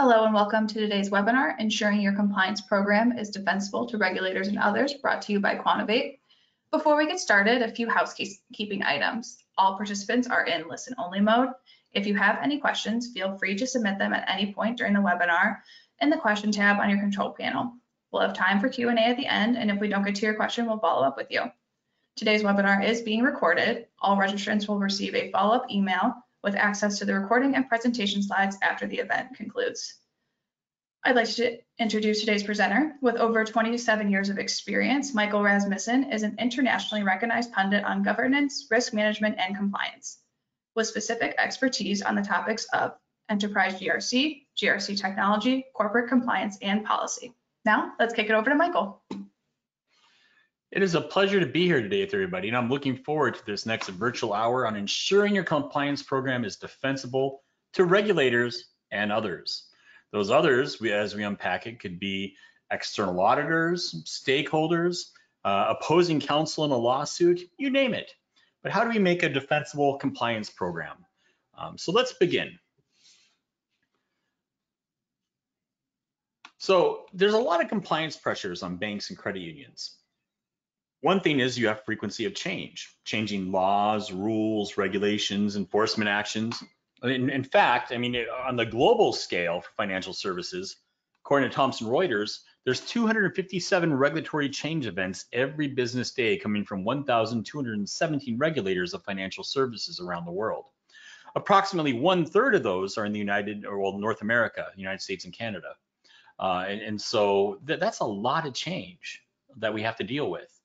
Hello and welcome to today's webinar, Ensuring Your Compliance Program is Defensible to Regulators and Others, brought to you by Quantivate. Before we get started, a few housekeeping items. All participants are in listen-only mode. If you have any questions, feel free to submit them at any point during the webinar in the question tab on your control panel. We'll have time for Q&A at the end, and if we don't get to your question, we'll follow up with you. Today's webinar is being recorded. All registrants will receive a follow-up email with access to the recording and presentation slides after the event concludes. I'd like to introduce today's presenter. With over 27 years of experience, Michael Rasmussen is an internationally recognized pundit on governance, risk management, and compliance, with specific expertise on the topics of enterprise GRC, GRC technology, corporate compliance, and policy. Now, let's kick it over to Michael. It is a pleasure to be here today with everybody, and I'm looking forward to this next virtual hour on ensuring your compliance program is defensible to regulators and others. Those others, we, as we unpack it, could be external auditors, stakeholders, uh, opposing counsel in a lawsuit, you name it. But how do we make a defensible compliance program? Um, so let's begin. So there's a lot of compliance pressures on banks and credit unions. One thing is you have frequency of change, changing laws, rules, regulations, enforcement actions. In, in, fact, I mean, on the global scale for financial services, according to Thomson Reuters, there's 257 regulatory change events every business day coming from 1,217 regulators of financial services around the world. Approximately one third of those are in the United, or well, North America, United States and Canada. Uh, and, and, so th that's a lot of change that we have to deal with.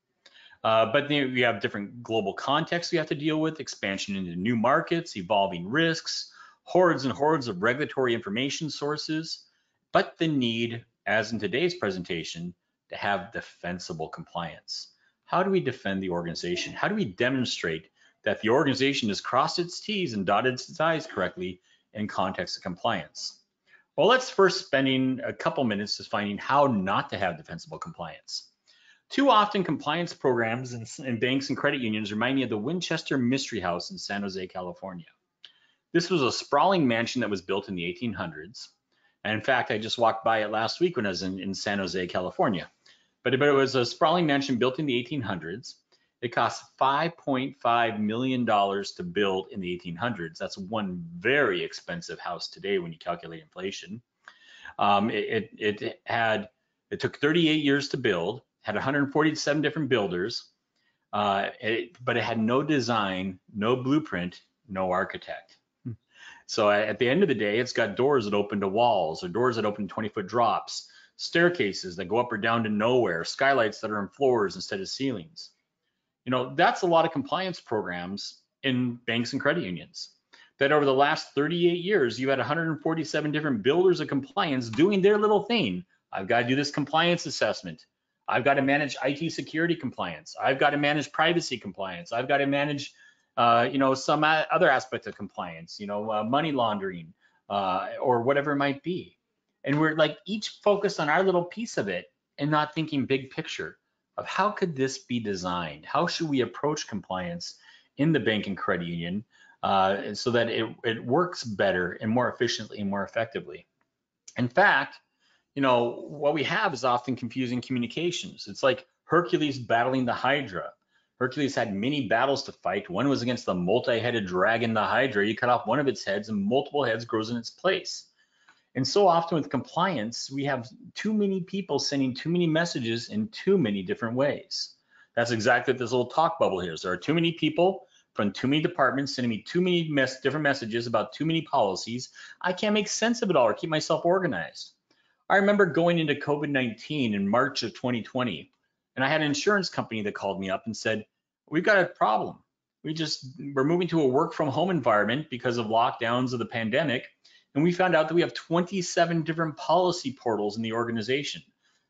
Uh, but then we have different global contexts we have to deal with, expansion into new markets, evolving risks, hordes and hordes of regulatory information sources, but the need, as in today's presentation, to have defensible compliance. How do we defend the organization? How do we demonstrate that the organization has crossed its T's and dotted its I's correctly in context of compliance? Well, let's first spending a couple minutes defining how not to have defensible compliance. Too often, compliance programs in, banks and credit unions remind me of the Winchester Mystery House in San Jose, California. This was a sprawling mansion that was built in the 1800s. And in fact, I just walked by it last week when I was in, in San Jose, California. But, but it was a sprawling mansion built in the 1800s. It cost $5.5 million to build in the 1800s. That's one very expensive house today when you calculate inflation. Um, it, it, it had, it took 38 years to build had 147 different builders, uh, it, but it had no design, no blueprint, no architect. So at the end of the day, it's got doors that open to walls or doors that open 20 foot drops, staircases that go up or down to nowhere, skylights that are in floors instead of ceilings. You know, that's a lot of compliance programs in banks and credit unions. That over the last 38 years, you had 147 different builders of compliance doing their little thing. I've got to do this compliance assessment. I've got to manage IT security compliance. I've got to manage privacy compliance. I've got to manage, uh, you know, some other aspect of compliance, you know, uh, money laundering uh, or whatever it might be. And we're like each focused on our little piece of it and not thinking big picture of how could this be designed? How should we approach compliance in the bank and credit union uh, so that it, it works better and more efficiently and more effectively? In fact, you know, what we have is often confusing communications. It's like Hercules battling the Hydra. Hercules had many battles to fight. One was against the multi-headed dragon, the Hydra. You cut off one of its heads and multiple heads grows in its place. And so often with compliance, we have too many people sending too many messages in too many different ways. That's exactly this little talk bubble here is. There are too many people from too many departments sending me too many mes different messages about too many policies. I can't make sense of it all or keep myself organized. I remember going into COVID 19 in March of 2020, and I had an insurance company that called me up and said, We've got a problem. We just, we're moving to a work from home environment because of lockdowns of the pandemic. And we found out that we have 27 different policy portals in the organization.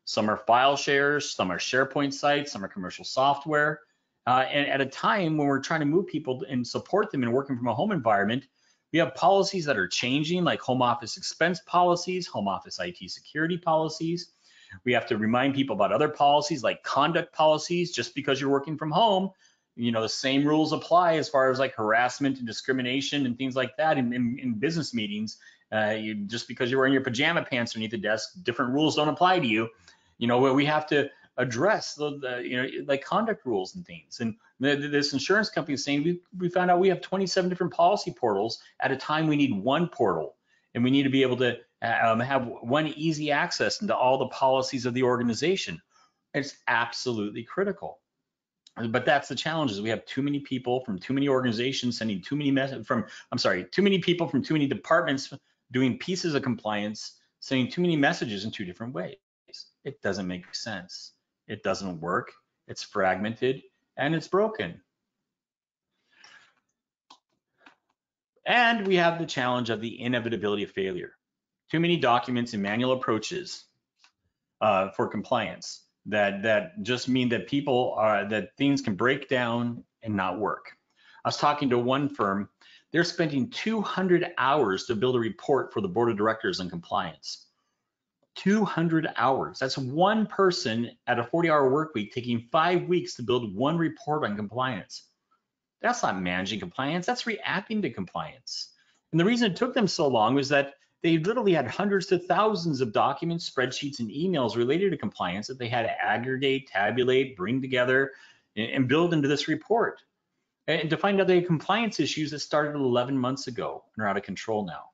Some are file shares, some are SharePoint sites, some are commercial software. Uh, and at a time when we're trying to move people and support them in working from a home environment, we have policies that are changing, like home office expense policies, home office IT security policies. We have to remind people about other policies like conduct policies. Just because you're working from home, you know, the same rules apply as far as like harassment and discrimination and things like that in, in, in business meetings Uh, you, just because you're wearing your pajama pants underneath the desk, different rules don't apply to you. You know, where we have to address the, the you know, like conduct rules and things. And the, this insurance company is saying, we, we found out we have 27 different policy portals at a time we need one portal. And we need to be able to um, have one easy access into all the policies of the organization. It's absolutely critical. But that's the challenge is we have too many people from too many organizations sending too many messages from, I'm sorry, too many people from too many departments doing pieces of compliance, sending too many messages in two different ways. It doesn't make sense. It doesn't work. It's fragmented and it's broken. And we have the challenge of the inevitability of failure. Too many documents and manual approaches uh, for compliance that that just mean that people are that things can break down and not work. I was talking to one firm, they're spending 200 hours to build a report for the board of directors on compliance. 200 hours. That's one person at a 40 hour work week taking five weeks to build one report on compliance. That's not managing compliance, that's reacting to compliance. And the reason it took them so long was that they literally had hundreds to thousands of documents, spreadsheets, and emails related to compliance that they had to aggregate, tabulate, bring together, and build into this report. And to find out they had compliance issues that started 11 months ago and are out of control now.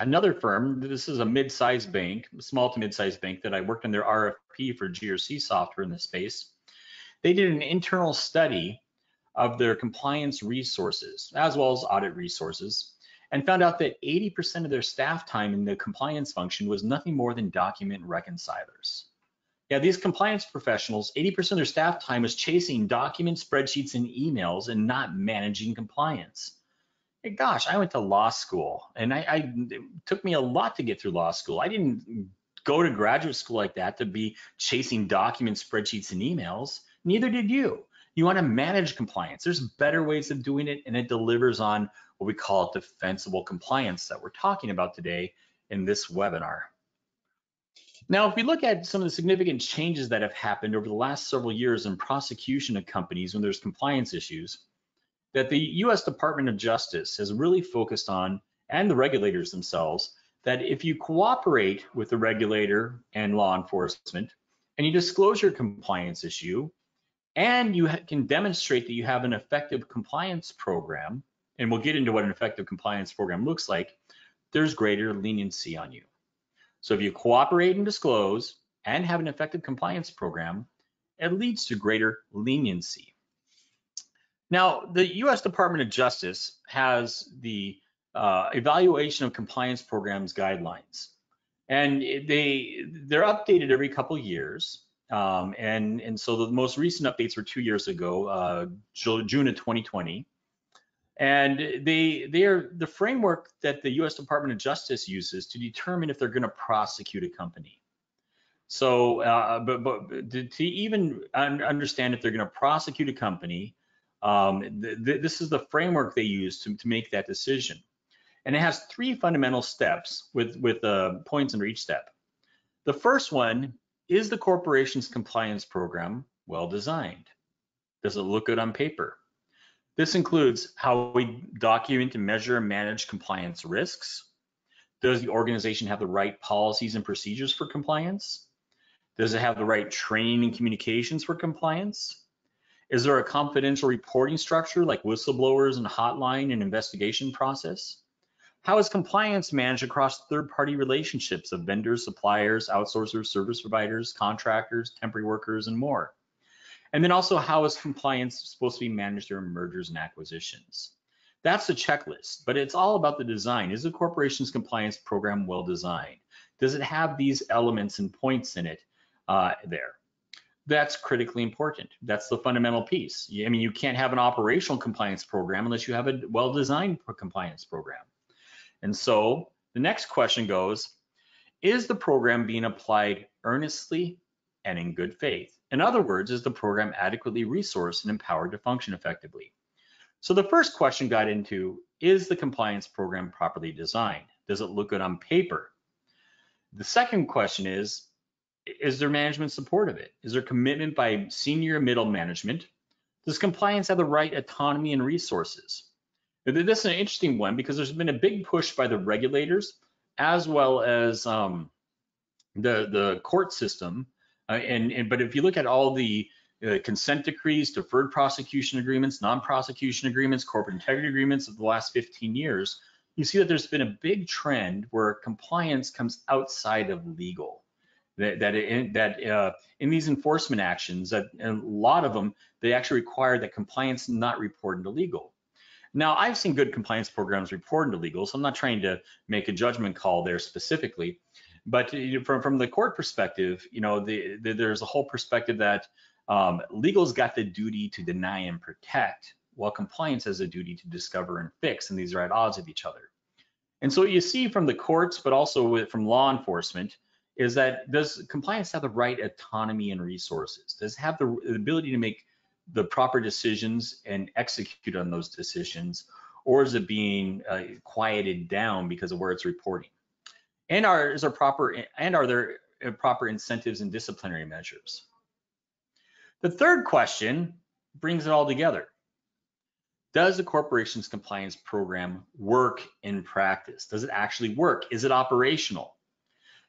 Another firm, this is a mid-sized bank, small to mid-sized bank that I worked on their RFP for GRC software in this space. They did an internal study of their compliance resources as well as audit resources and found out that 80% of their staff time in the compliance function was nothing more than document reconcilers. Yeah, these compliance professionals, 80% of their staff time was chasing document spreadsheets and emails and not managing compliance. Gosh, I went to law school and I, I it took me a lot to get through law school. I didn't go to graduate school like that to be chasing document spreadsheets and emails. Neither did you. You want to manage compliance. There's better ways of doing it and it delivers on what we call defensible compliance that we're talking about today in this webinar. Now, if we look at some of the significant changes that have happened over the last several years in prosecution of companies when there's compliance issues, that the US Department of Justice has really focused on, and the regulators themselves, that if you cooperate with the regulator and law enforcement, and you disclose your compliance issue, and you can demonstrate that you have an effective compliance program, and we'll get into what an effective compliance program looks like, there's greater leniency on you. So if you cooperate and disclose and have an effective compliance program, it leads to greater leniency. Now, the US Department of Justice has the uh, evaluation of compliance programs guidelines. And they, they're updated every couple years. Um, and, and so the most recent updates were two years ago, uh, June of 2020. And they they are the framework that the U.S. Department of Justice uses to determine if they're going to prosecute a company. So, uh, but but to even understand if they're going to prosecute a company, um, th th this is the framework they use to, to make that decision. And it has three fundamental steps with with uh, points under each step. The first one is the corporation's compliance program well designed? Does it look good on paper? This includes how we document and measure and manage compliance risks. Does the organization have the right policies and procedures for compliance? Does it have the right training and communications for compliance? Is there a confidential reporting structure like whistleblowers and hotline and investigation process? How is compliance managed across third-party relationships of vendors, suppliers, outsourcers, service providers, contractors, temporary workers, and more? And then also how is compliance supposed to be managed during mergers and acquisitions? That's the checklist, but it's all about the design. Is the corporation's compliance program well designed? Does it have these elements and points in it uh, there? That's critically important. That's the fundamental piece. I mean, you can't have an operational compliance program unless you have a well-designed compliance program. And so the next question goes, is the program being applied earnestly and in good faith? In other words, is the program adequately resourced and empowered to function effectively? So the first question got into, is the compliance program properly designed? Does it look good on paper? The second question is, is there management support of it? Is there commitment by senior middle management? Does compliance have the right autonomy and resources? This is an interesting one because there's been a big push by the regulators as well as um, the the court system. Uh, and, and but if you look at all the uh, consent decrees, deferred prosecution agreements, non-prosecution agreements, corporate integrity agreements of the last 15 years, you see that there's been a big trend where compliance comes outside of legal. That that in, that uh, in these enforcement actions, that a lot of them they actually require that compliance not report into legal. Now, I've seen good compliance programs report into legal, so I'm not trying to make a judgment call there specifically. But from from the court perspective, you know, the, the, there's a whole perspective that um, legal's got the duty to deny and protect, while compliance has a duty to discover and fix, and these are at odds with each other. And so what you see from the courts, but also with, from law enforcement, is that does compliance have the right autonomy and resources? Does have the, the ability to make the proper decisions and execute on those decisions, or is it being uh, quieted down because of where it's reporting? And are is there proper and are there uh, proper incentives and disciplinary measures? The third question brings it all together. Does the corporation's compliance program work in practice? Does it actually work? Is it operational?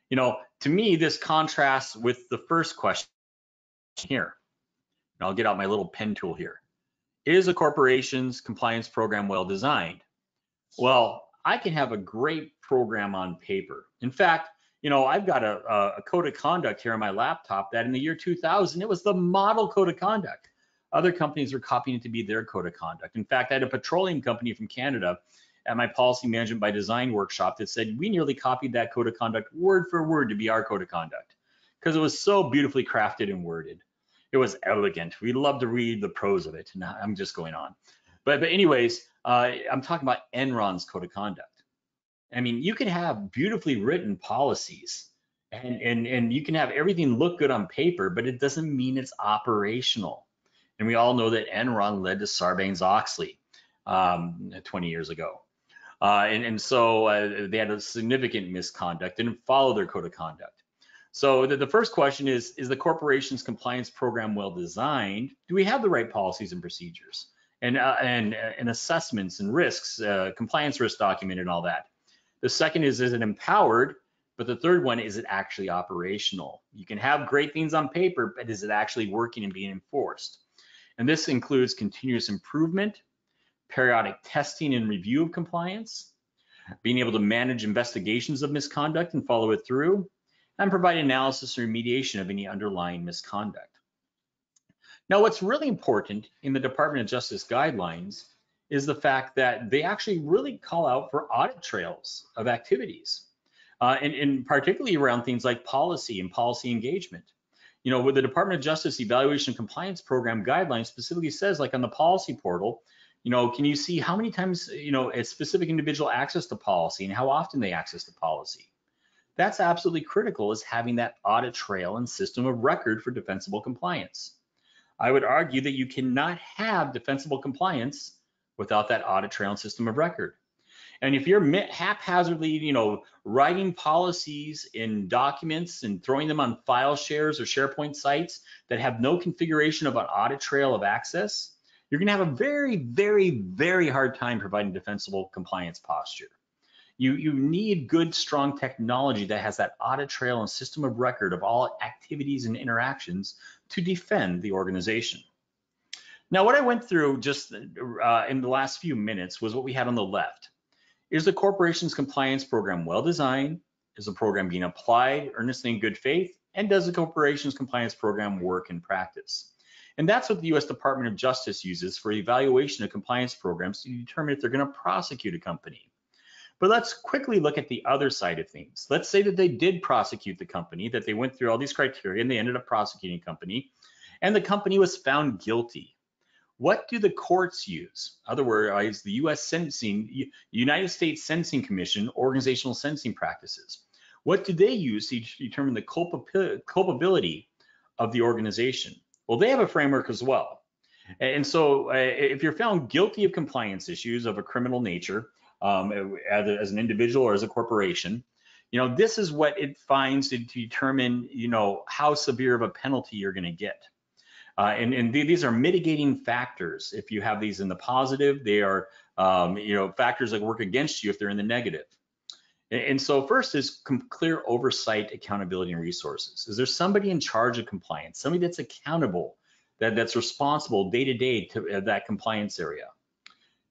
You know, to me, this contrasts with the first question here. And I'll get out my little pen tool here. Is a corporation's compliance program well designed? Well, I can have a great program on paper. In fact, you know, I've got a, a code of conduct here on my laptop that in the year 2000, it was the model code of conduct. Other companies were copying it to be their code of conduct. In fact, I had a petroleum company from Canada at my policy management by design workshop that said we nearly copied that code of conduct word for word to be our code of conduct because it was so beautifully crafted and worded. It was elegant. We love to read the prose of it. And I'm just going on. But, but anyways, uh, I'm talking about Enron's code of conduct. I mean, you can have beautifully written policies and, and, and you can have everything look good on paper, but it doesn't mean it's operational. And we all know that Enron led to Sarbanes-Oxley um, 20 years ago. Uh, and, and so uh, they had a significant misconduct, didn't follow their code of conduct. So the, the, first question is, is the corporation's compliance program well designed? Do we have the right policies and procedures and, uh, and, uh, and assessments and risks, uh, compliance risk documented and all that? The second is, is it empowered? But the third one, is it actually operational? You can have great things on paper, but is it actually working and being enforced? And this includes continuous improvement, periodic testing and review of compliance, being able to manage investigations of misconduct and follow it through, and provide analysis or remediation of any underlying misconduct. Now, what's really important in the Department of Justice guidelines is the fact that they actually really call out for audit trails of activities, uh, and, and particularly around things like policy and policy engagement. You know, with the Department of Justice Evaluation Compliance Program guidelines specifically says, like on the policy portal, you know, can you see how many times, you know, a specific individual access to policy and how often they access the policy? That's absolutely critical is having that audit trail and system of record for defensible compliance. I would argue that you cannot have defensible compliance without that audit trail and system of record. And if you're haphazardly, you know, writing policies in documents and throwing them on file shares or SharePoint sites that have no configuration of an audit trail of access, you're going to have a very, very, very hard time providing defensible compliance posture. You, you need good, strong technology that has that audit trail and system of record of all activities and interactions to defend the organization. Now, what I went through just uh, in the last few minutes was what we had on the left. Is the corporation's compliance program well designed? Is the program being applied earnestly in good faith? And does the corporation's compliance program work in practice? And that's what the US Department of Justice uses for evaluation of compliance programs to determine if they're going to prosecute a company. But let's quickly look at the other side of things. Let's say that they did prosecute the company, that they went through all these criteria and they ended up prosecuting a company, and the company was found guilty. What do the courts use? Otherwise, the U.S. Sentencing, United States Sentencing Commission, organizational sentencing practices. What do they use to determine the culpability of the organization? Well, they have a framework as well. And so uh, if you're found guilty of compliance issues of a criminal nature, um, as, as, an individual or as a corporation. You know, this is what it finds to, determine, you know, how severe of a penalty you're going to get. Uh, and, and these are mitigating factors. If you have these in the positive, they are Um, you know, factors that work against you if they're in the negative. And, so first is clear oversight, accountability, and resources. Is there somebody in charge of compliance, somebody that's accountable, that, that's responsible day to day to uh, that compliance area?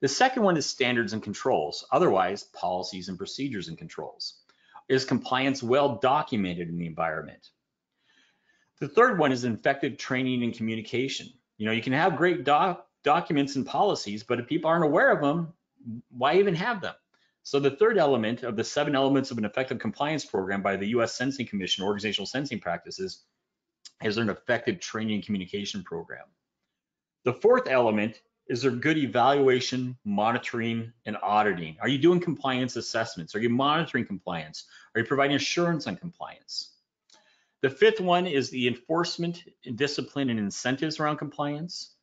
The second one is standards and controls, otherwise policies and procedures and controls. Is compliance well documented in the environment? The third one is effective training and communication. You know, you can have great doc documents and policies, but if people aren't aware of them, why even have them? So the third element of the seven elements of an effective compliance program by the US Sentencing Commission, Organizational Sentencing Practices, is an effective training and communication program. The fourth element is there good evaluation, monitoring, and auditing? Are you doing compliance assessments? Are you monitoring compliance? Are you providing assurance on compliance? The fifth one is the enforcement, and discipline, and incentives around compliance.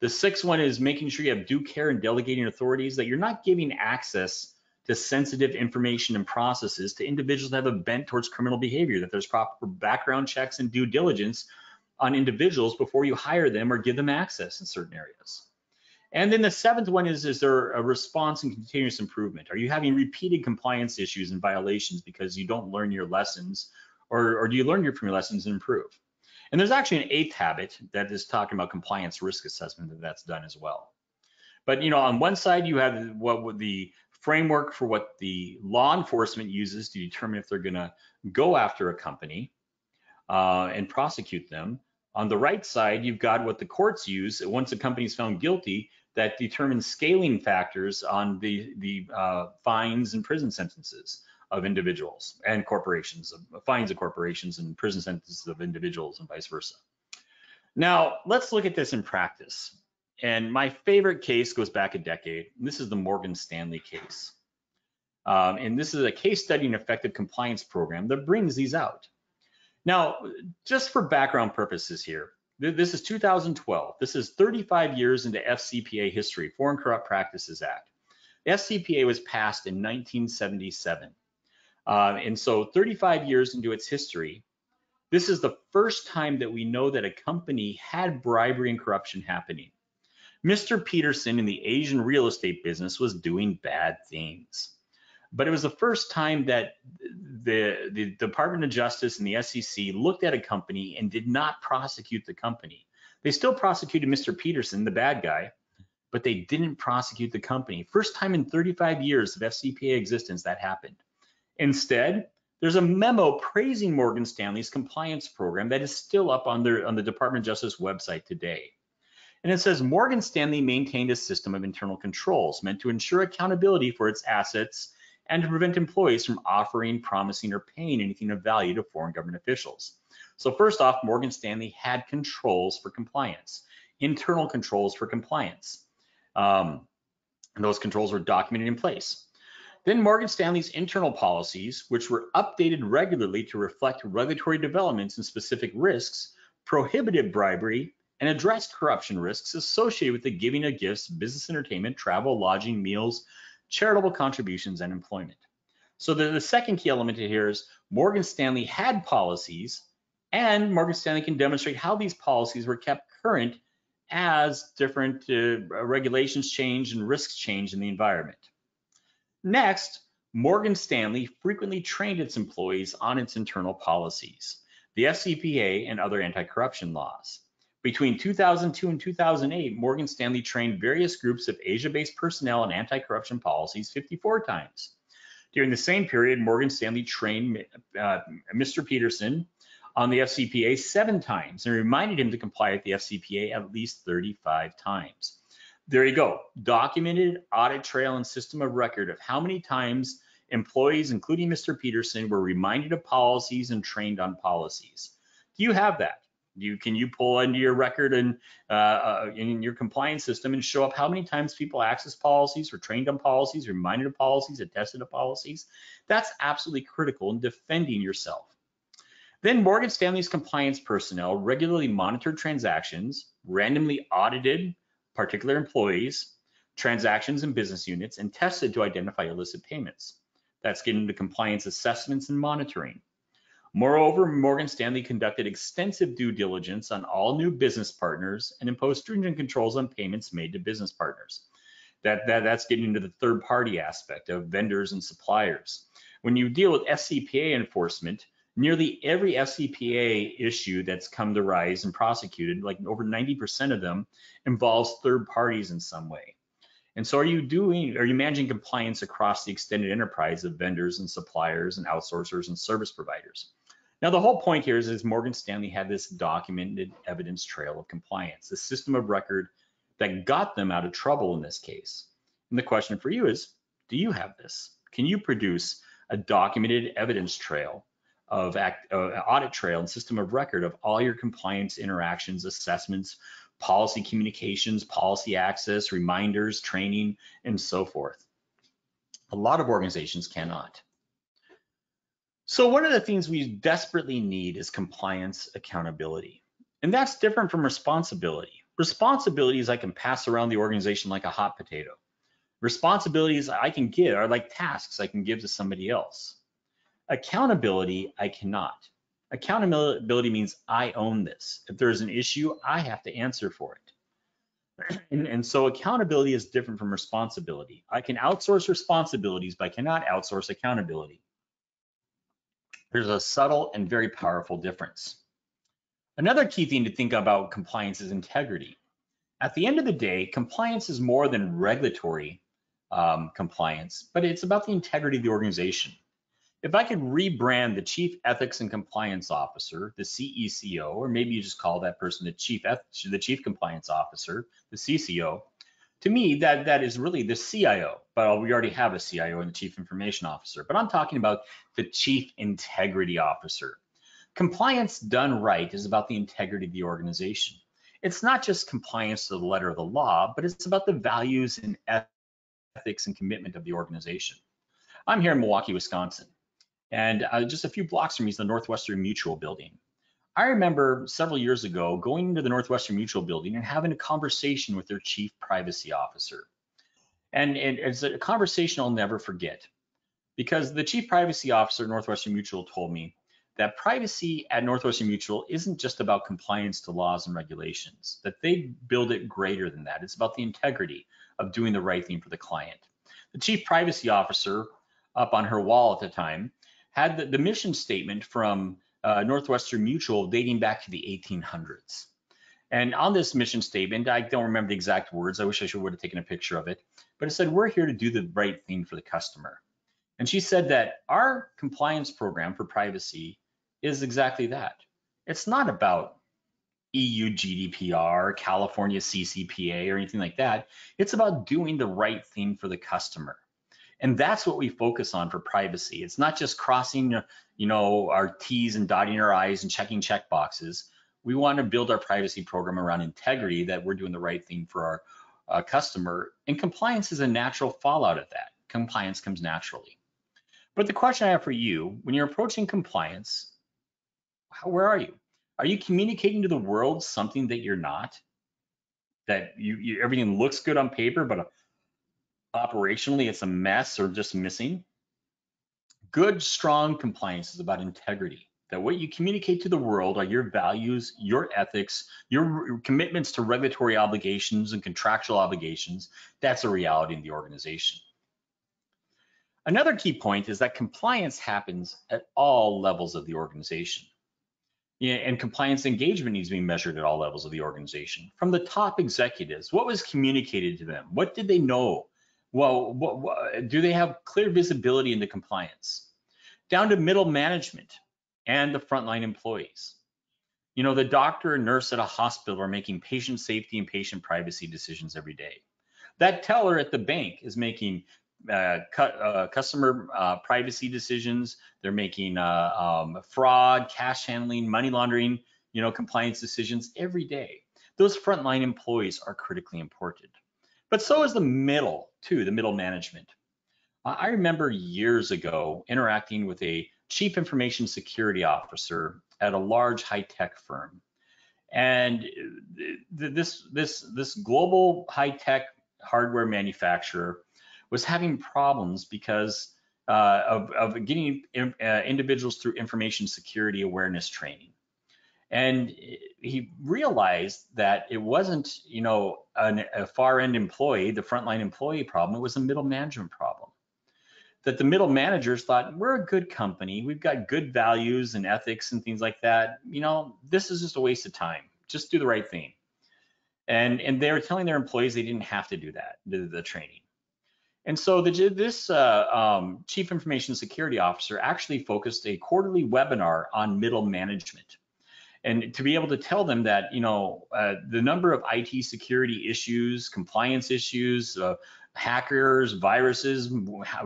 The sixth one is making sure you have due care and delegating authorities that you're not giving access to sensitive information and processes to individuals that have a bent towards criminal behavior, that there's proper background checks and due diligence on individuals before you hire them or give them access in certain areas. And then the seventh one is, is there a response and continuous improvement? Are you having repeated compliance issues and violations because you don't learn your lessons or, or do you learn your, from your lessons and improve? And there's actually an eighth habit that is talking about compliance risk assessment that that's done as well. But you know, on one side you have what would the framework for what the law enforcement uses to determine if they're going to go after a company uh, and prosecute them. On the right side, you've got what the courts use once a company is found guilty that determines scaling factors on the the uh, fines and prison sentences of individuals and corporations, fines of corporations and prison sentences of individuals and vice versa. Now, let's look at this in practice. And my favorite case goes back a decade. This is the Morgan Stanley case. Um, and this is a case study and effective compliance program that brings these out. Now, just for background purposes here, this is 2012. This is 35 years into FCPA history, Foreign Corrupt Practices Act. FCPA was passed in 1977. Uh, and so 35 years into its history, this is the first time that we know that a company had bribery and corruption happening. Mr. Peterson in the Asian real estate business was doing bad things. But it was the first time that the, the Department of Justice and the SEC looked at a company and did not prosecute the company. They still prosecuted Mr. Peterson, the bad guy, but they didn't prosecute the company. First time in 35 years of FCPA existence that happened. Instead, there's a memo praising Morgan Stanley's compliance program that is still up on, their, on the Department of Justice website today. And it says Morgan Stanley maintained a system of internal controls meant to ensure accountability for its assets and to prevent employees from offering, promising, or paying anything of value to foreign government officials. So first off, Morgan Stanley had controls for compliance, internal controls for compliance. Um, and those controls were documented in place. Then Morgan Stanley's internal policies, which were updated regularly to reflect regulatory developments and specific risks, prohibited bribery and addressed corruption risks associated with the giving of gifts, business entertainment, travel, lodging, meals, charitable contributions, and employment. So the, the second key element here is Morgan Stanley had policies and Morgan Stanley can demonstrate how these policies were kept current as different uh, regulations change and risks change in the environment. Next, Morgan Stanley frequently trained its employees on its internal policies, the FCPA and other anti-corruption laws. Between 2002 and 2008, Morgan Stanley trained various groups of Asia-based personnel on anti-corruption policies 54 times. During the same period, Morgan Stanley trained uh, Mr. Peterson on the FCPA seven times and reminded him to comply with the FCPA at least 35 times. There you go, documented audit trail and system of record of how many times employees, including Mr. Peterson, were reminded of policies and trained on policies. Do you have that? You can you pull into your record and uh, uh, in your compliance system and show up how many times people access policies or trained on policies, reminded of policies, attested to policies. That's absolutely critical in defending yourself. Then Morgan Stanley's compliance personnel regularly monitored transactions, randomly audited particular employees, transactions and business units, and tested to identify illicit payments. That's getting into compliance assessments and monitoring. Moreover, Morgan Stanley conducted extensive due diligence on all new business partners and imposed stringent controls on payments made to business partners. That, that that's getting into the third party aspect of vendors and suppliers. When you deal with FCPA enforcement, nearly every FCPA issue that's come to rise and prosecuted, like over 90% of them, involves third parties in some way. And so are you doing, are you managing compliance across the extended enterprise of vendors and suppliers and outsourcers and service providers? Now, the whole point here is, is Morgan Stanley had this documented evidence trail of compliance, a system of record that got them out of trouble in this case. And the question for you is, do you have this? Can you produce a documented evidence trail of act, uh, audit trail and system of record of all your compliance interactions, assessments, policy communications, policy access, reminders, training, and so forth. A lot of organizations cannot. So one of the things we desperately need is compliance accountability. And that's different from responsibility. Responsibilities I can pass around the organization like a hot potato. Responsibilities I can give are like tasks I can give to somebody else. Accountability, I cannot. Accountability means I own this. If there's an issue, I have to answer for it. And, and, so accountability is different from responsibility. I can outsource responsibilities, but I cannot outsource accountability. There's a subtle and very powerful difference. Another key thing to think about compliance is integrity. At the end of the day, compliance is more than regulatory um, compliance, but it's about the integrity of the organization. If I could rebrand the Chief Ethics and Compliance Officer, the CECO, or maybe you just call that person the Chief the Chief Compliance Officer, the CCO, to me that that is really the CIO. But we already have a CIO and the Chief Information Officer. But I'm talking about the Chief Integrity Officer. Compliance done right is about the integrity of the organization. It's not just compliance to the letter of the law, but it's about the values and ethics and commitment of the organization. I'm here in Milwaukee, Wisconsin, and uh, just a few blocks from me is the Northwestern Mutual building. I remember several years ago going into the Northwestern Mutual building and having a conversation with their chief privacy officer. And, and it's a conversation I'll never forget because the chief privacy officer at Northwestern Mutual told me that privacy at Northwestern Mutual isn't just about compliance to laws and regulations, that they build it greater than that. It's about the integrity of doing the right thing for the client. The chief privacy officer up on her wall at the time had the, the mission statement from uh, Northwestern Mutual dating back to the 1800s. And on this mission statement, I don't remember the exact words. I wish I should would have taken a picture of it, but it said, we're here to do the right thing for the customer. And she said that our compliance program for privacy is exactly that. It's not about EU GDPR, California CCPA, or anything like that. It's about doing the right thing for the customer. And that's what we focus on for privacy. It's not just crossing, you know, our T's and dotting our I's and checking check boxes. We want to build our privacy program around integrity that we're doing the right thing for our uh, customer. And compliance is a natural fallout of that. Compliance comes naturally. But the question I have for you, when you're approaching compliance, how, where are you? Are you communicating to the world something that you're not? That you, you everything looks good on paper, but operationally it's a mess or just missing? Good, strong compliance is about integrity. That what you communicate to the world are your values, your ethics, your commitments to regulatory obligations and contractual obligations. That's a reality in the organization. Another key point is that compliance happens at all levels of the organization. Yeah, and compliance engagement needs to be measured at all levels of the organization. From the top executives, what was communicated to them? What did they know? Well, what, what, do they have clear visibility into compliance? Down to middle management and the frontline employees. You know, the doctor and nurse at a hospital are making patient safety and patient privacy decisions every day. That teller at the bank is making uh, uh, customer uh, privacy decisions. They're making uh, um, fraud, cash handling, money laundering, you know, compliance decisions every day. Those frontline employees are critically important. But so is the middle too, the middle management. I remember years ago interacting with a chief information security officer at a large high-tech firm. And this, this, this global high-tech hardware manufacturer was having problems because uh, of, of, getting in, uh, individuals through information security awareness training. And he realized that it wasn't, you know, an, a far end employee, the frontline employee problem, it was a middle management problem. That the middle managers thought, we're a good company, we've got good values and ethics and things like that. You know, this is just a waste of time. Just do the right thing. And, and they were telling their employees they didn't have to do that, the, the training. And so the, this uh, um, chief information security officer actually focused a quarterly webinar on middle management. And to be able to tell them that, you know, uh, the number of IT security issues, compliance issues, uh, hackers, viruses,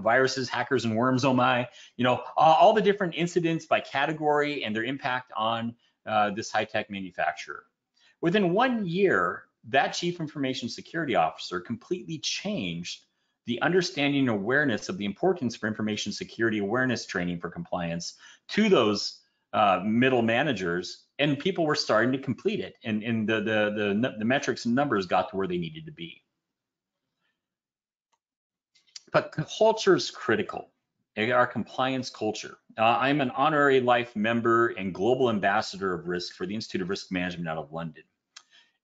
viruses, hackers, and worms, oh my, you know, all, the different incidents by category and their impact on uh, this high-tech manufacturer. Within one year, that chief information security officer completely changed the understanding and awareness of the importance for information security awareness training for compliance to those uh, middle managers and people were starting to complete it and, and the, the, the, the metrics and numbers got to where they needed to be. But culture is critical, our compliance culture. Uh, I'm an honorary life member and global ambassador of risk for the Institute of Risk Management out of London.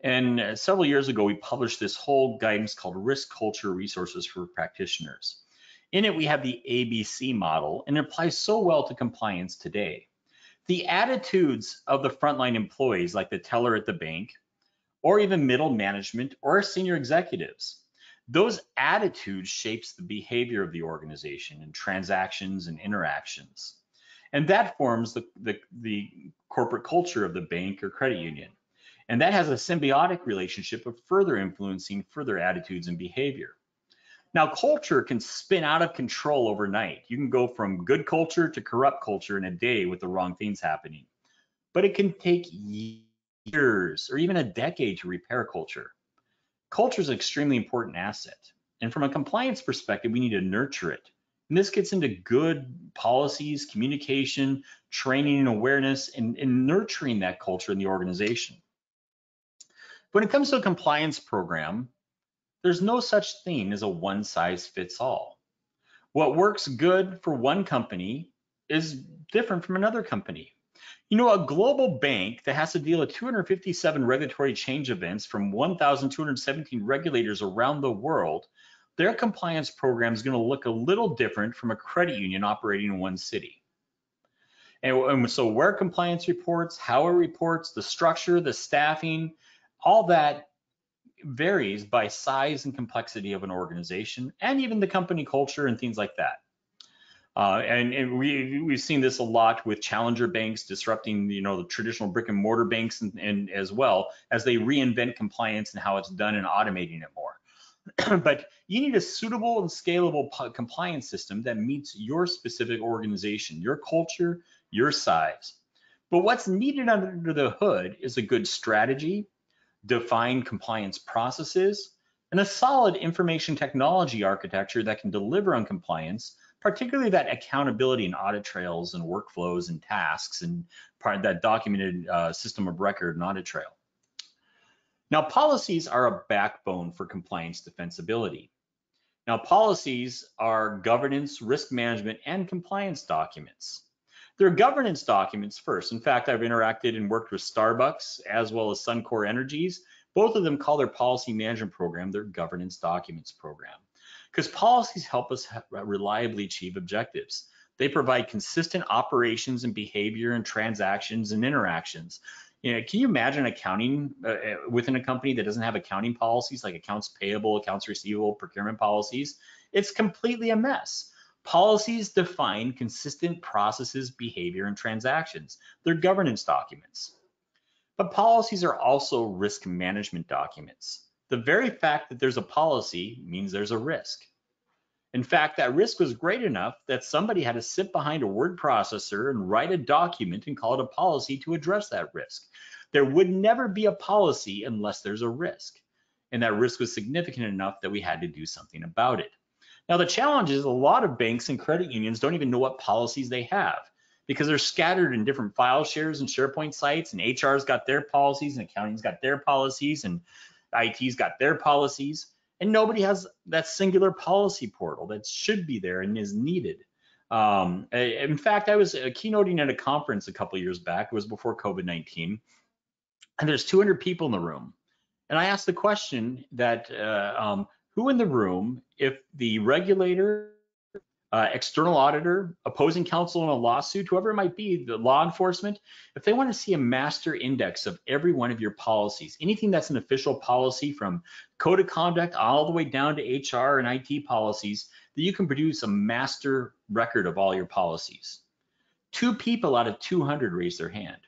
And uh, several years ago, we published this whole guidance called Risk Culture Resources for Practitioners. In it, we have the ABC model, and it applies so well to compliance today. The attitudes of the frontline employees, like the teller at the bank, or even middle management or senior executives, those attitudes shapes the behavior of the organization and transactions and interactions. And that forms the, the, the corporate culture of the bank or credit union. And that has a symbiotic relationship of further influencing further attitudes and behavior. Now, culture can spin out of control overnight. You can go from good culture to corrupt culture in a day with the wrong things happening. But it can take years or even a decade to repair culture. Culture is an extremely important asset. And from a compliance perspective, we need to nurture it. And this gets into good policies, communication, training and awareness, and, and nurturing that culture in the organization. When it comes to a compliance program, there's no such thing as a one size fits all. What works good for one company is different from another company. You know, a global bank that has to deal with 257 regulatory change events from 1,217 regulators around the world, their compliance program is going to look a little different from a credit union operating in one city. And, and so where compliance reports, how it reports, the structure, the staffing, all that varies by size and complexity of an organization and even the company culture and things like that. Uh, and, and, we, we've seen this a lot with challenger banks disrupting, you know, the traditional brick and mortar banks and, and as well as they reinvent compliance and how it's done and automating it more. but you need a suitable and scalable compliance system that meets your specific organization, your culture, your size. But what's needed under the hood is a good strategy, defined compliance processes, and a solid information technology architecture that can deliver on compliance, particularly that accountability and audit trails and workflows and tasks and part that documented uh, system of record and audit trail. Now, policies are a backbone for compliance defensibility. Now, policies are governance, risk management, and compliance documents. They're governance documents first. In fact, I've interacted and worked with Starbucks as well as Suncor Energies. Both of them call their policy management program their governance documents program because policies help us reliably achieve objectives. They provide consistent operations and behavior and transactions and interactions. You know, can you imagine accounting uh, uh within a company that doesn't have accounting policies like accounts payable, accounts receivable, procurement policies? It's completely a mess. Policies define consistent processes, behavior, and transactions. They're governance documents. But policies are also risk management documents. The very fact that there's a policy means there's a risk. In fact, that risk was great enough that somebody had to sit behind a word processor and write a document and call it a policy to address that risk. There would never be a policy unless there's a risk. And that risk was significant enough that we had to do something about it. Now, the challenge is a lot of banks and credit unions don't even know what policies they have because they're scattered in different file shares and SharePoint sites, and HR's got their policies, and accounting's got their policies, and IT's got their policies, and nobody has that singular policy portal that should be there and is needed. Um, in fact, I was uh, keynoting at a conference a couple years back. It was before COVID-19, and there's 200 people in the room. And I asked the question that uh, um, who in the room, if the regulator, uh, external auditor, opposing counsel in a lawsuit, whoever it might be, the law enforcement, if they want to see a master index of every one of your policies, anything that's an official policy from code of conduct all the way down to HR and IT policies, that you can produce a master record of all your policies. Two people out of 200 raised their hand.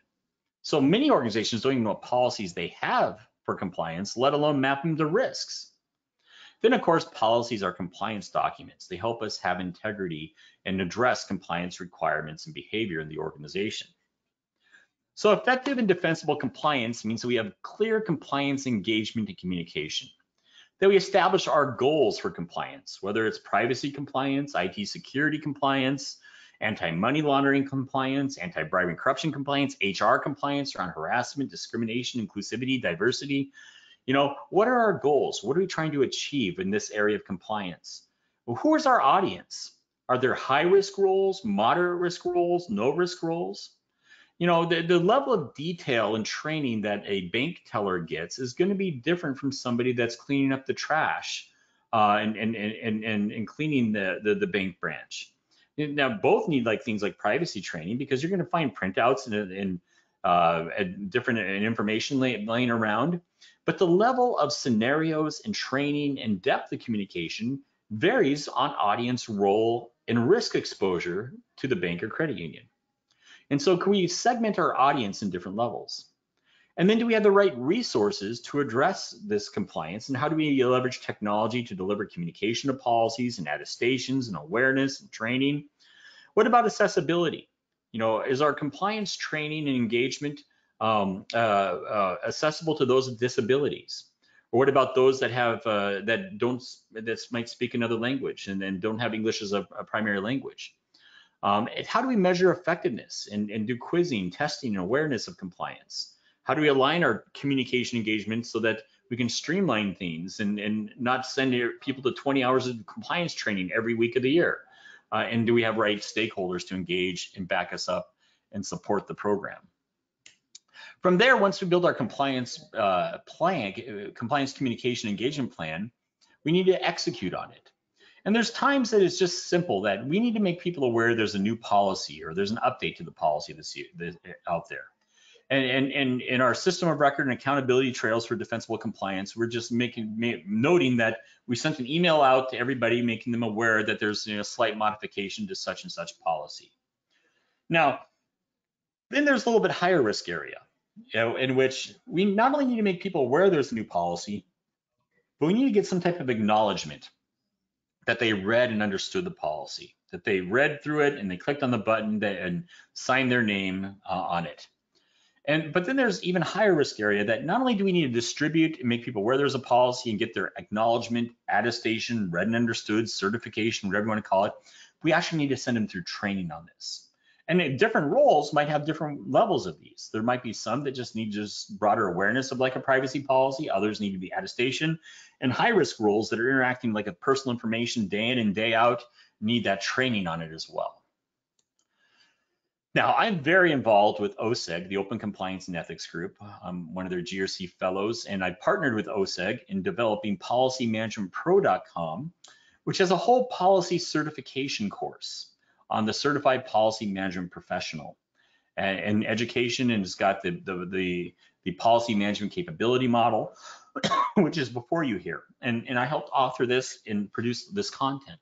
So many organizations don't even know what policies they have for compliance, let alone map them to risks. Then of course, policies are compliance documents. They help us have integrity and address compliance requirements and behavior in the organization. So effective and defensible compliance means that we have clear compliance engagement and communication that we establish our goals for compliance, whether it's privacy compliance, IT security compliance, anti-money laundering compliance, anti-bribery corruption compliance, HR compliance around harassment, discrimination, inclusivity, diversity. You know, what are our goals? What are we trying to achieve in this area of compliance? Well, who is our audience? Are there high risk roles, moderate risk roles, no risk roles? you know, the, the level of detail and training that a bank teller gets is going to be different from somebody that's cleaning up the trash uh, and, and, and, and, and cleaning the, the, the bank branch. Now, both need like things like privacy training because you're going to find printouts and, and, uh, and different and information laying around. But the level of scenarios and training and depth of communication varies on audience role and risk exposure to the bank or credit union. And so can we segment our audience in different levels? And then do we have the right resources to address this compliance? And how do we leverage technology to deliver communication of policies and attestations and awareness and training? What about accessibility? You know, is our compliance training and engagement um, uh, uh, accessible to those with disabilities? Or what about those that have uh, that don't that might speak another language and, and don't have English as a, a primary language? Um, how do we measure effectiveness and, and do quizzing, testing, and awareness of compliance? How do we align our communication engagement so that we can streamline things and, and not send people to 20 hours of compliance training every week of the year? Uh, and do we have right stakeholders to engage and back us up and support the program? From there, once we build our compliance uh, plan, uh, compliance communication engagement plan, we need to execute on it. And there's times that it's just simple that we need to make people aware there's a new policy or there's an update to the policy that's out there. And, and, and in our system of record and accountability trails for defensible compliance, we're just making noting that we sent an email out to everybody, making them aware that there's you know, a slight modification to such and such policy. Now, then there's a little bit higher risk area, you know, in which we not only need to make people aware there's a new policy, but we need to get some type of acknowledgement that they read and understood the policy, that they read through it and they clicked on the button and signed their name uh, on it. And but then there's even higher risk area that not only do we need to distribute and make people aware there's a policy and get their acknowledgement, attestation, read and understood, certification, whatever you want to call it, we actually need to send them through training on this. And different roles might have different levels of these. There might be some that just need just broader awareness of like a privacy policy. Others need to be attestation. And high risk roles that are interacting like a personal information day in and day out need that training on it as well. Now, I'm very involved with OCEG, the Open Compliance and Ethics Group. I'm one of their GRC fellows, and I partnered with OCEG in developing PolicyManagementPro.com, which has a whole policy certification course on the certified policy management professional and, and education and it's got the, the, the, the policy management capability model, which is before you here. And, and I helped author this and produce this content.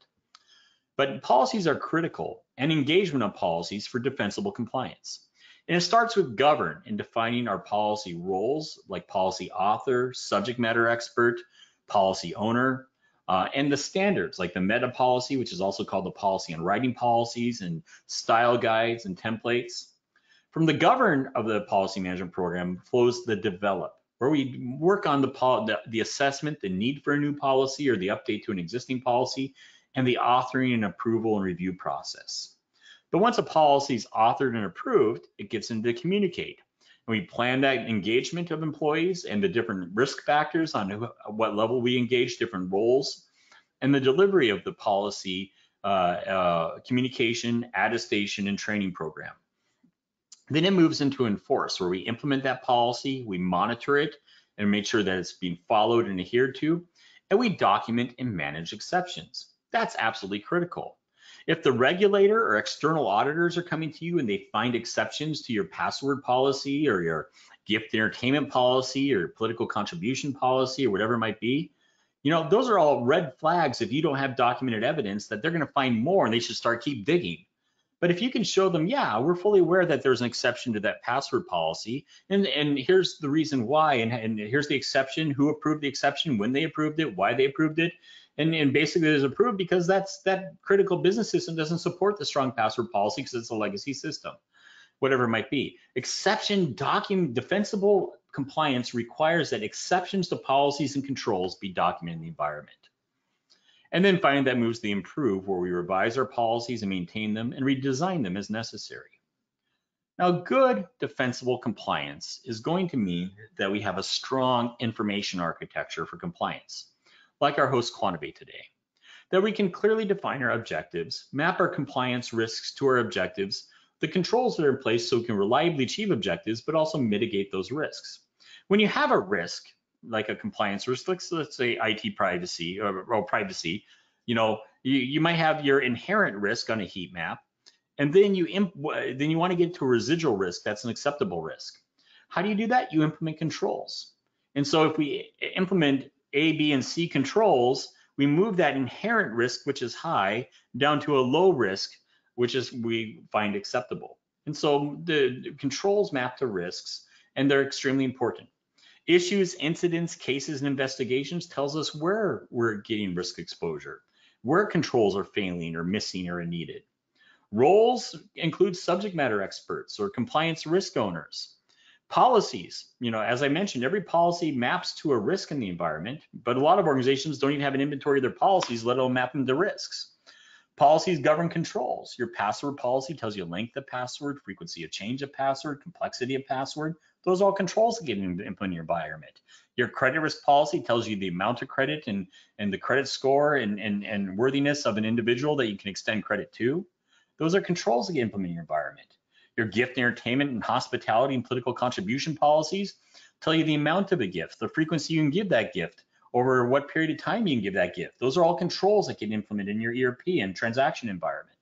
But policies are critical and engagement of policies for defensible compliance. And it starts with govern in defining our policy roles like policy author, subject matter expert, policy owner, uh, and the standards like the meta policy, which is also called the policy and writing policies and style guides and templates. From the govern of the policy management program flows the develop, where we work on the, the, the assessment, the need for a new policy or the update to an existing policy, and the authoring and approval and review process. But once a policy is authored and approved, it gets into communicate. And we plan that engagement of employees and the different risk factors on who, what level we engage, different roles, and the delivery of the policy uh, uh, communication, attestation, and training program. Then it moves into enforce, where we implement that policy, we monitor it, and make sure that it's being followed and adhered to, and we document and manage exceptions. That's absolutely critical. If the regulator or external auditors are coming to you and they find exceptions to your password policy or your gift entertainment policy or political contribution policy or whatever it might be, you know, those are all red flags if you don't have documented evidence that they're going to find more and they should start keep digging. But if you can show them, yeah, we're fully aware that there's an exception to that password policy, and, and here's the reason why, and, and here's the exception, who approved the exception, when they approved it, why they approved it, and, and basically is approved because that's that critical business system doesn't support the strong password policy because it's a legacy system, whatever it might be. Exception document defensible compliance requires that exceptions to policies and controls be documented in the environment. And then finally, that moves to the improve, where we revise our policies and maintain them and redesign them as necessary. Now, good defensible compliance is going to mean that we have a strong information architecture for compliance, like our host Quantivate today, that we can clearly define our objectives, map our compliance risks to our objectives, the controls that are in place so we can reliably achieve objectives, but also mitigate those risks. When you have a risk, like a compliance risk, let's, let's say IT privacy or, or privacy, you know, you, you might have your inherent risk on a heat map, and then you then you want to get to a residual risk that's an acceptable risk. How do you do that? You implement controls. And so if we implement A, B, and C controls, we move that inherent risk, which is high, down to a low risk, which is we find acceptable. And so the, controls map to risks, and they're extremely important. Issues, incidents, cases, and investigations tells us where we're getting risk exposure, where controls are failing or missing or needed. Roles include subject matter experts or compliance risk owners. Policies, you know, as I mentioned, every policy maps to a risk in the environment, but a lot of organizations don't even have an inventory of their policies, let alone map them to risks. Policies govern controls. Your password policy tells you length of password, frequency of change of password, complexity of password. Those are all controls that get input in your environment. Your credit risk policy tells you the amount of credit and, and the credit score and, and, and worthiness of an individual that you can extend credit to. Those are controls that get implemented in your environment. Your gift, entertainment, and hospitality and political contribution policies tell you the amount of a gift, the frequency you can give that gift, over what period of time you can give that gift. Those are all controls that get implemented in your ERP and transaction environment.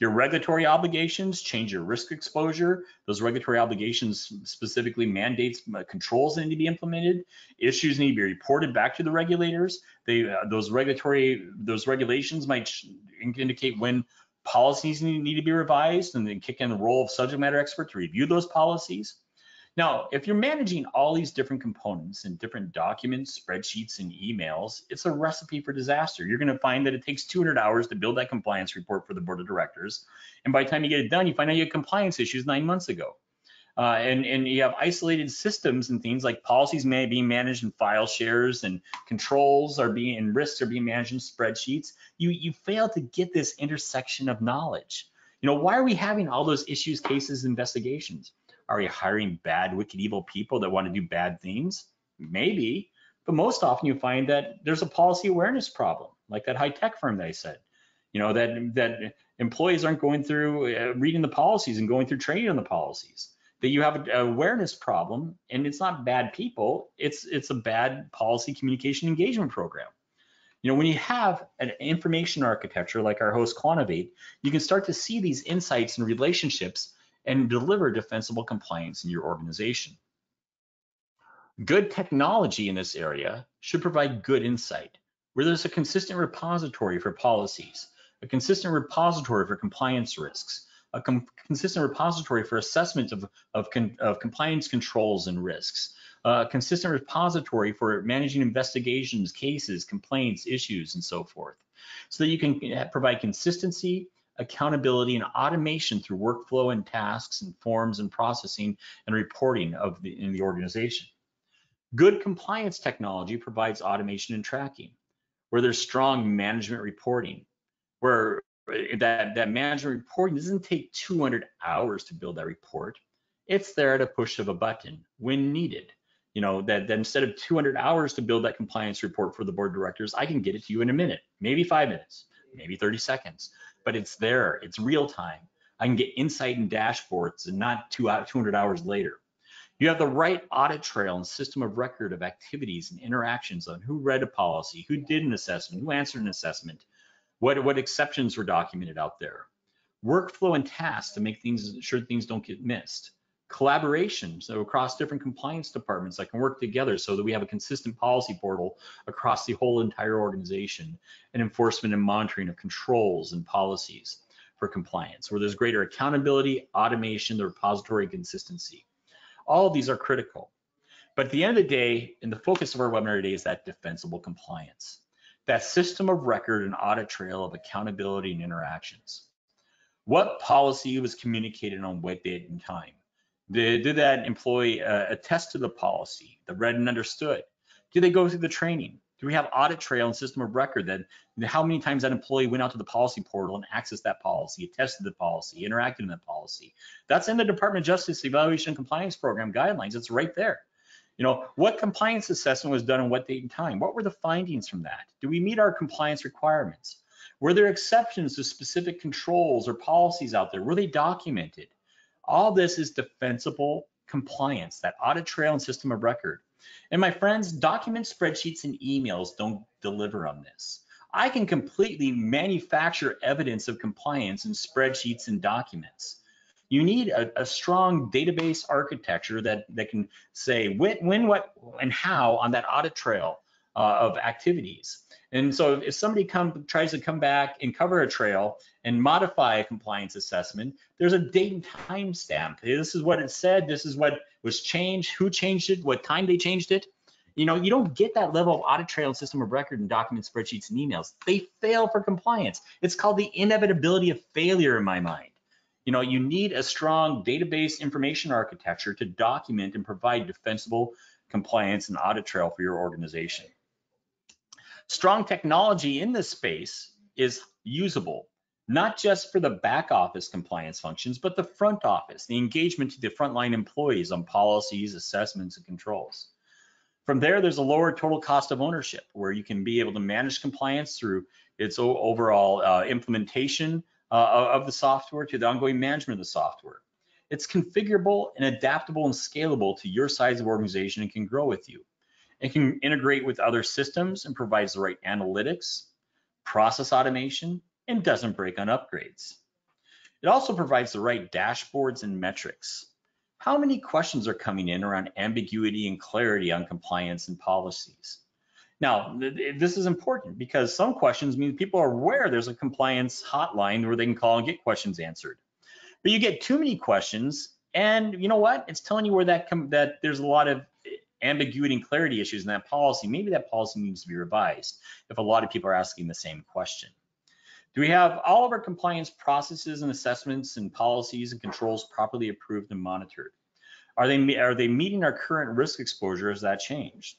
Your regulatory obligations change your risk exposure. Those regulatory obligations specifically mandates uh, controls that need to be implemented. Issues need to be reported back to the regulators. They, uh, those regulatory, those regulations might indicate when policies need, to be revised and then kick in the role of subject matter expert to review those policies. Now, if you're managing all these different components and different documents, spreadsheets, and emails, it's a recipe for disaster. You're going to find that it takes 200 hours to build that compliance report for the board of directors. And by the time you get it done, you find out you had compliance issues nine months ago. Uh, and, and you have isolated systems and things like policies may be managed in file shares and controls are being and risks are being managed in spreadsheets. You, you fail to get this intersection of knowledge. You know, why are we having all those issues, cases, investigations? Are we hiring bad, wicked, evil people that want to do bad things? Maybe, but most often you find that there's a policy awareness problem, like that high tech firm that I said. You know that that employees aren't going through uh, reading the policies and going through training on the policies. That you have an awareness problem, and it's not bad people. It's it's a bad policy communication engagement program. You know, when you have an information architecture like our host Quantivate, you can start to see these insights and relationships and deliver defensible compliance in your organization. Good technology in this area should provide good insight, where there's a consistent repository for policies, a consistent repository for compliance risks, a consistent repository for assessment of, of, of compliance controls and risks, a consistent repository for managing investigations, cases, complaints, issues, and so forth, so that you can eh, provide consistency accountability and automation through workflow and tasks and forms and processing and reporting of the, in the organization. Good compliance technology provides automation and tracking, where there's strong management reporting, where that, that management reporting doesn't take 200 hours to build that report. It's there at a push of a button when needed. You know, that, that instead of 200 hours to build that compliance report for the board of directors, I can get it to you in a minute, maybe five minutes maybe 30 seconds, but it's there, it's real time. I can get insight and dashboards and not two out 200 hours later. You have the right audit trail and system of record of activities and interactions on who read a policy, who did an assessment, who answered an assessment, what, what exceptions were documented out there. Workflow and tasks to make things sure things don't get missed. Collaboration, so across different compliance departments that can work together so that we have a consistent policy portal across the whole entire organization and enforcement and monitoring of controls and policies for compliance, where there's greater accountability, automation, the repository consistency. All of these are critical. But at the end of the day, and the focus of our webinar today is that defensible compliance, that system of record and audit trail of accountability and interactions. What policy was communicated on what date and time? Did, that employee uh, attest to the policy, the read and understood? Did they go through the training? Do we have audit trail and system of record that how many times that employee went out to the policy portal and accessed that policy, attested the policy, interacted in the policy? That's in the Department of Justice Evaluation and Compliance Program guidelines. It's right there. You know, what compliance assessment was done and what date and time? What were the findings from that? Do we meet our compliance requirements? Were there exceptions to specific controls or policies out there? Were they documented? All this is defensible compliance, that audit trail and system of record. And my friends, document spreadsheets and emails don't deliver on this. I can completely manufacture evidence of compliance in spreadsheets and documents. You need a, a strong database architecture that, that can say when, when, what, and how on that audit trail uh, of activities. And so if somebody come, tries to come back and cover a trail and modify a compliance assessment, there's a date and time stamp. This is what it said, this is what was changed, who changed it, what time they changed it. You know, you don't get that level of audit trail and system of record and document spreadsheets and emails. They fail for compliance. It's called the inevitability of failure in my mind. You know, you need a strong database information architecture to document and provide defensible compliance and audit trail for your organization. Strong technology in this space is usable, not just for the back office compliance functions, but the front office, the engagement to the frontline employees on policies, assessments, and controls. From there, there's a lower total cost of ownership where you can be able to manage compliance through its overall uh, implementation uh, of the software to the ongoing management of the software. It's configurable and adaptable and scalable to your size of organization and can grow with you. It can integrate with other systems and provides the right analytics, process automation, and doesn't break on upgrades. It also provides the right dashboards and metrics. How many questions are coming in around ambiguity and clarity on compliance and policies? Now, this is important because some questions mean people are aware there's a compliance hotline where they can call and get questions answered. But you get too many questions, and you know what? It's telling you where that that there's a lot of eh, ambiguity and clarity issues in that policy, maybe that policy needs to be revised if a lot of people are asking the same question. Do we have all of our compliance processes and assessments and policies and controls properly approved and monitored? Are they, are they meeting our current risk exposure Has that changed?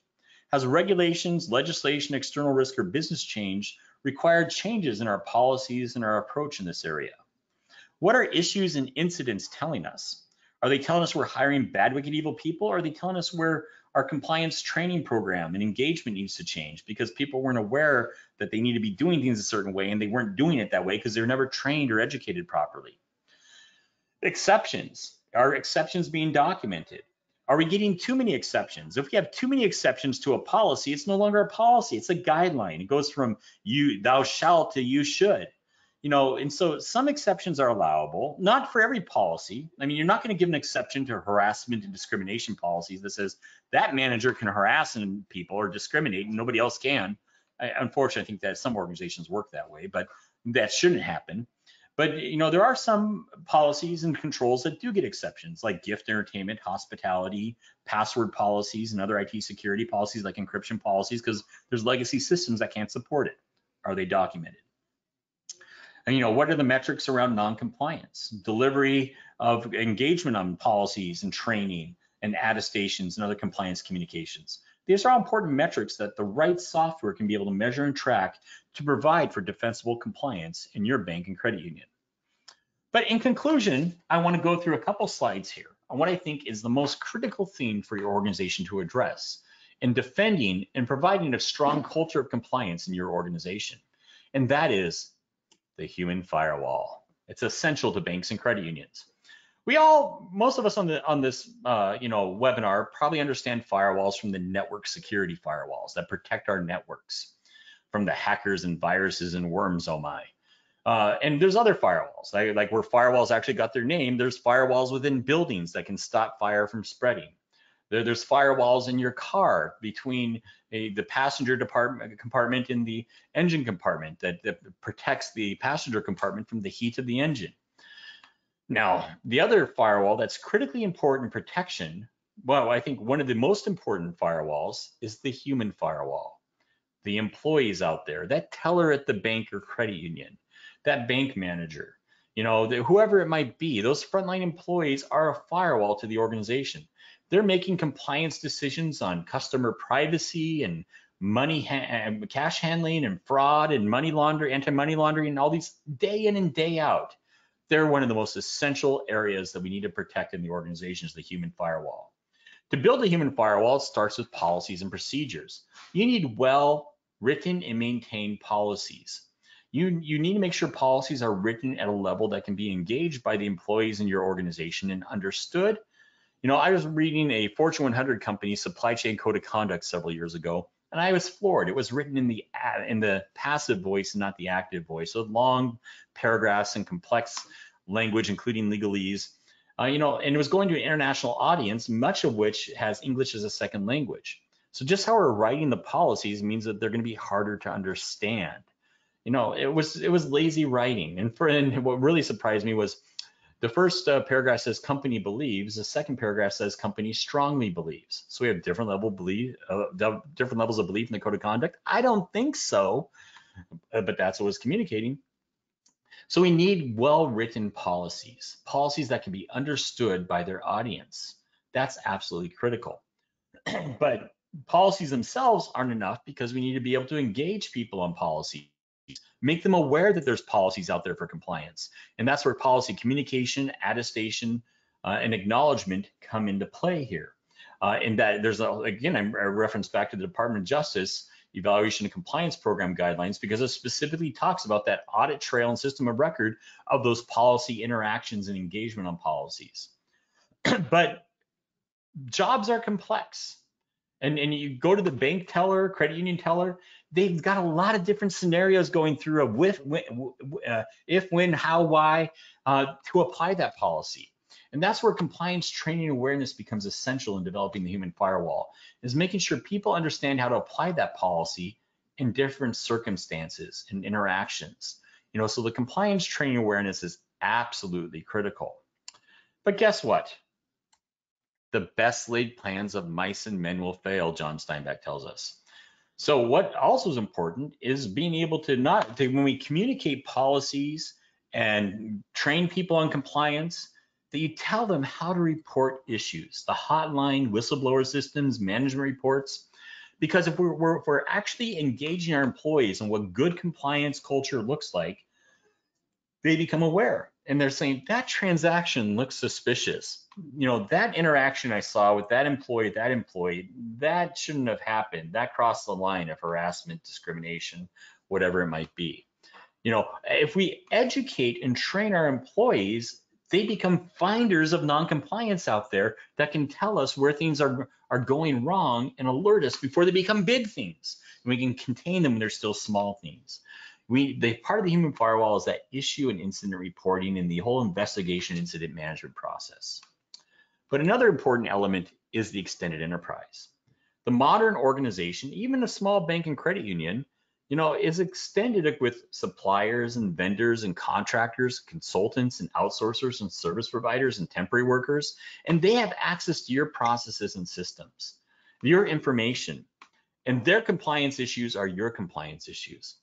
Has regulations, legislation, external risk, or business change required changes in our policies and our approach in this area? What are issues and incidents telling us? Are they telling us we're hiring bad, wicked, evil people? Or are they telling us we're our compliance training program and engagement needs to change because people weren't aware that they need to be doing things a certain way and they weren't doing it that way because they were never trained or educated properly. Exceptions. Are exceptions being documented? Are we getting too many exceptions? If we have too many exceptions to a policy, it's no longer a policy, it's a guideline. It goes from you, thou shalt to you should you know, and so some exceptions are allowable, not for every policy. I mean, you're not going to give an exception to harassment and discrimination policies that says that manager can harass and people or discriminate and nobody else can. I, unfortunately, I think that some organizations work that way, but that shouldn't happen. But you know, there are some policies and controls that do get exceptions, like gift entertainment, hospitality, password policies, and other IT security policies like encryption policies, because there's legacy systems that can't support it. Are they documented? And, you know, what are the metrics around non-compliance? Delivery of engagement on policies and training and attestations and other compliance communications. These are all important metrics that the right software can be able to measure and track to provide for defensible compliance in your bank and credit union. But in conclusion, I want to go through a couple slides here on what I think is the most critical theme for your organization to address in defending and providing a strong culture of compliance in your organization. And that is the human firewall. It's essential to banks and credit unions. We all, most of us on the on this uh, you know webinar probably understand firewalls from the network security firewalls that protect our networks from the hackers and viruses and worms, oh my. Uh, and there's other firewalls, like, like where firewalls actually got their name, there's firewalls within buildings that can stop fire from spreading. There, there's firewalls in your car between a, the passenger department, compartment and the engine compartment that, that protects the passenger compartment from the heat of the engine. Now, the other firewall that's critically important protection, well, I think one of the most important firewalls is the human firewall. The employees out there, that teller at the bank or credit union, that bank manager, you know, the, whoever it might be, those frontline employees are a firewall to the organization. They're making compliance decisions on customer privacy and money, ha cash handling and fraud and money laundering, anti-money laundering and all these day in and day out. They're one of the most essential areas that we need to protect in the organization is the human firewall. To build a human firewall, it starts with policies and procedures. You need well written and maintained policies you, you need to make sure policies are written at a level that can be engaged by the employees in your organization and understood. You know, I was reading a Fortune 100 company supply chain code of conduct several years ago, and I was floored. It was written in the in the passive voice and not the active voice. So long paragraphs and complex language, including legalese. Uh, you know, and it was going to an international audience, much of which has English as a second language. So just how we're writing the policies means that they're going to be harder to understand you know, it was it was lazy writing. And for and what really surprised me was the first uh, paragraph says company believes. The second paragraph says company strongly believes. So we have different level belief, uh, different levels of belief in the code of conduct. I don't think so, uh, but that's what was communicating. So we need well-written policies, policies that can be understood by their audience. That's absolutely critical. but policies themselves aren't enough because we need to be able to engage people on policy make them aware that there's policies out there for compliance. And that's where policy communication, attestation, uh, and acknowledgement come into play here. Uh, and that there's, a, again, I reference back to the Department of Justice Evaluation and Compliance Program guidelines because it specifically talks about that audit trail and system of record of those policy interactions and engagement on policies. but jobs are complex. And, and you go to the bank teller, credit union teller, they've got a lot of different scenarios going through of with, uh, if, when, how, why uh, to apply that policy. And that's where compliance training awareness becomes essential in developing the human firewall, is making sure people understand how to apply that policy in different circumstances and interactions. You know, so the compliance training awareness is absolutely critical. But guess what? The best laid plans of mice and men will fail, John Steinbeck tells us. So what also is important is being able to not, to, when we communicate policies and train people on compliance, that you tell them how to report issues, the hotline, whistleblower systems, management reports. Because if we're, we're, if we're actually engaging our employees in what good compliance culture looks like, they become aware and they're saying that transaction looks suspicious. You know, that interaction I saw with that employee, that employee, that shouldn't have happened. That crossed the line of harassment, discrimination, whatever it might be. You know, if we educate and train our employees, they become finders of non-compliance out there that can tell us where things are, are going wrong and alert us before they become big things. And we can contain them when they're still small things we the part of the human firewall is that issue and incident reporting and the whole investigation incident management process. But another important element is the extended enterprise. The modern organization, even a small bank and credit union, you know, is extended with suppliers and vendors and contractors, consultants and outsourcers and service providers and temporary workers, and they have access to your processes and systems, your information, and their compliance issues are your compliance issues.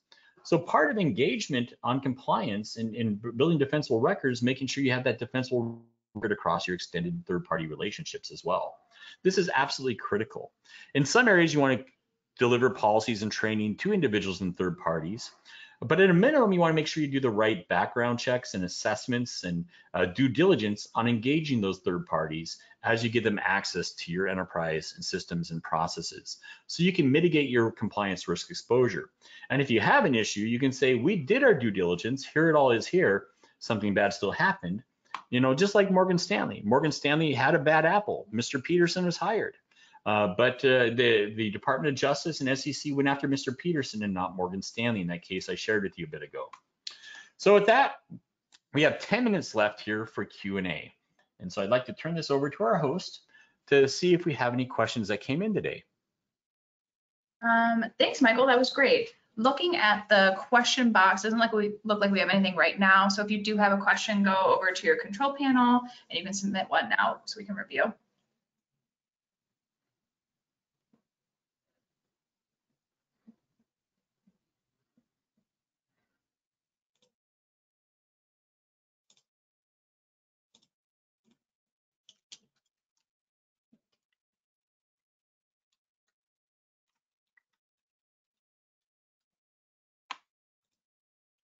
So part of engagement on compliance and in, building defensible records, making sure you have that defensible record across your extended third-party relationships as well. This is absolutely critical. In some areas, you want to deliver policies and training to individuals and third parties. But at a minimum, you want to make sure you do the right background checks and assessments and uh, due diligence on engaging those third parties as you give them access to your enterprise and systems and processes. So you can mitigate your compliance risk exposure. And if you have an issue, you can say, we did our due diligence, here it all is here, something bad still happened. You know, just like Morgan Stanley. Morgan Stanley had a bad apple. Mr. Peterson was hired. Uh, but uh, the, the Department of Justice and SEC went after Mr. Peterson and not Morgan Stanley in that case I shared with you a bit ago. So with that, we have 10 minutes left here for Q&A. And so I'd like to turn this over to our host to see if we have any questions that came in today. Um, thanks, Michael. That was great. Looking at the question box, doesn't like we look like we have anything right now. So if you do have a question, go over to your control panel and you can submit one now so we can review.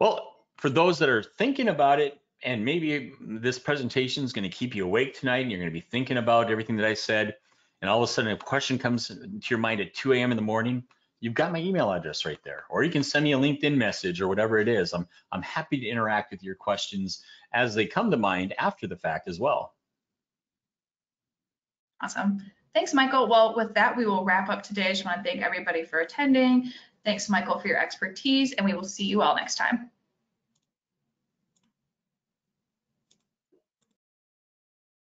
Well, for those that are thinking about it, and maybe this presentation is going to keep you awake tonight and you're going to be thinking about everything that I said, and all of a sudden a question comes to your mind at 2 a.m. in the morning, you've got my email address right there. Or you can send me a LinkedIn message or whatever it is. I'm, I'm happy to interact with your questions as they come to mind after the fact as well. Awesome. Thanks, Michael. Well, with that, we will wrap up today. I just want to thank everybody for attending. Thanks, Michael, for your expertise, and we will see you all next time.